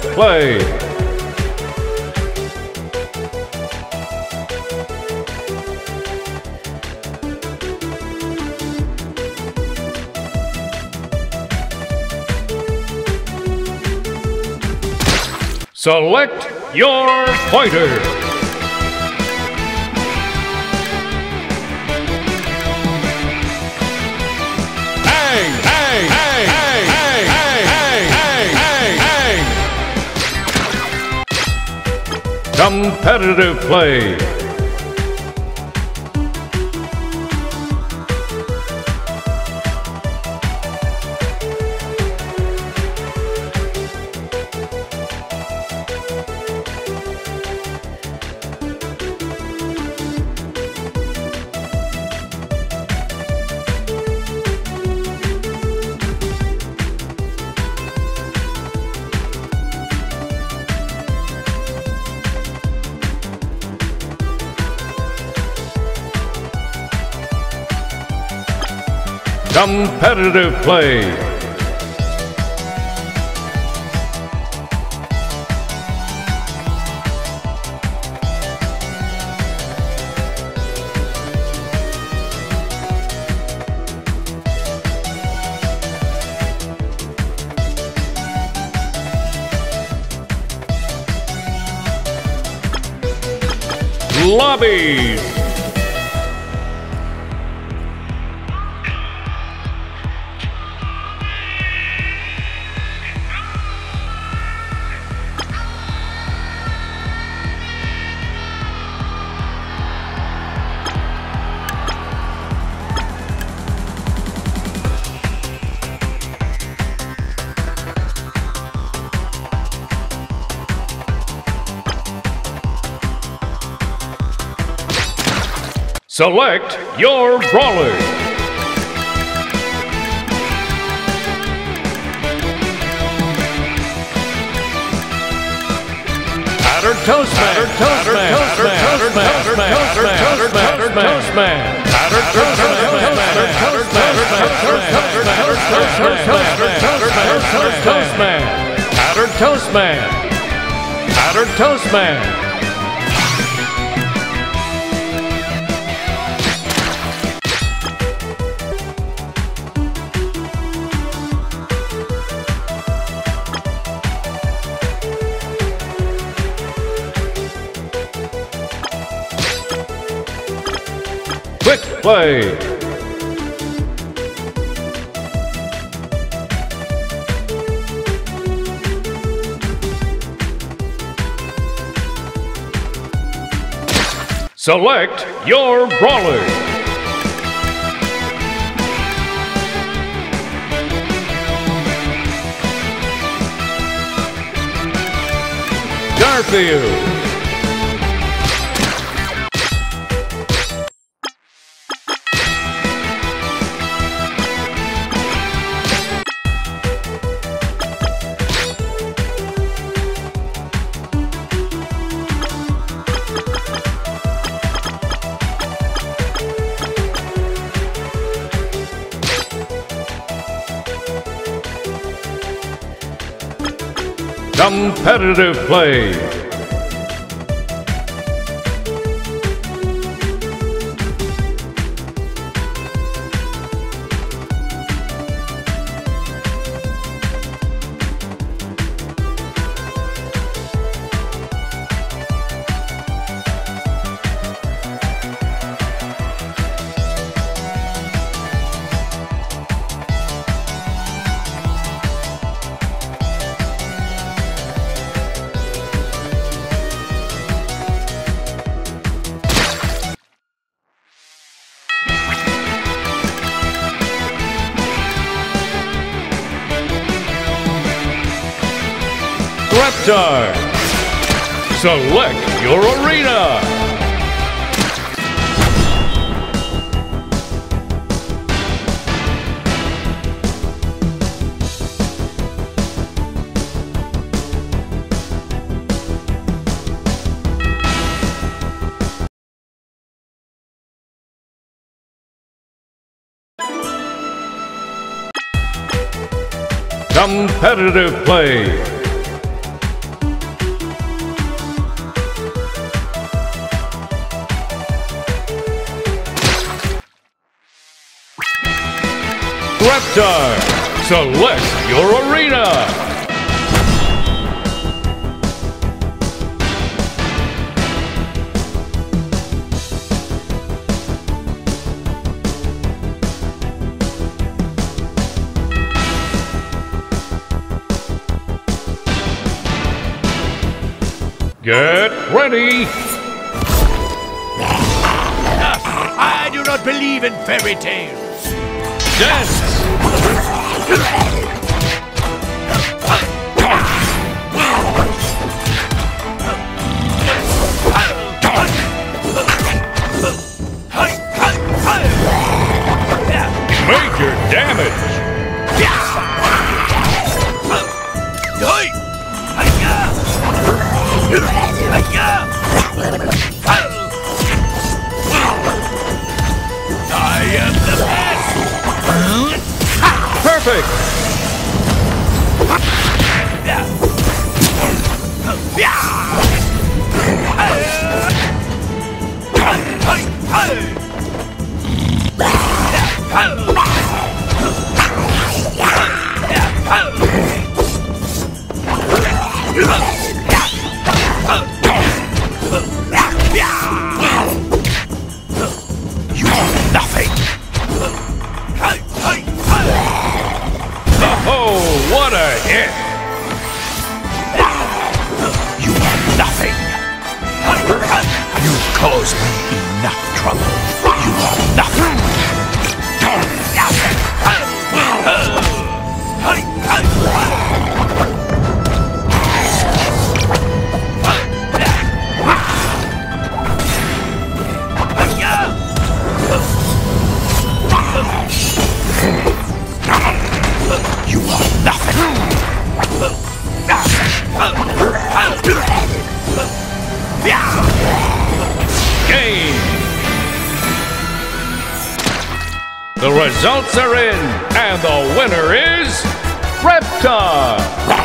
play. Select your fighter. Competitive play. Competitive play. Lobbies. Select your brawler. Toast man. Powdered toast man. Powdered toast man. Powdered toast man. Powdered toast man. Powdered toast man. Powdered toast man. Powdered toast man. Powdered toast man. Powdered toast man. Quick play. Select your brawler. Garfield. Competitive play. Reptar. Select your arena. Competitive play. Reptar, select your arena. Get ready! I do not believe in fairy tales. Dance! Caused me enough trouble. You are nothing! The results are in, and the winner is Reptar!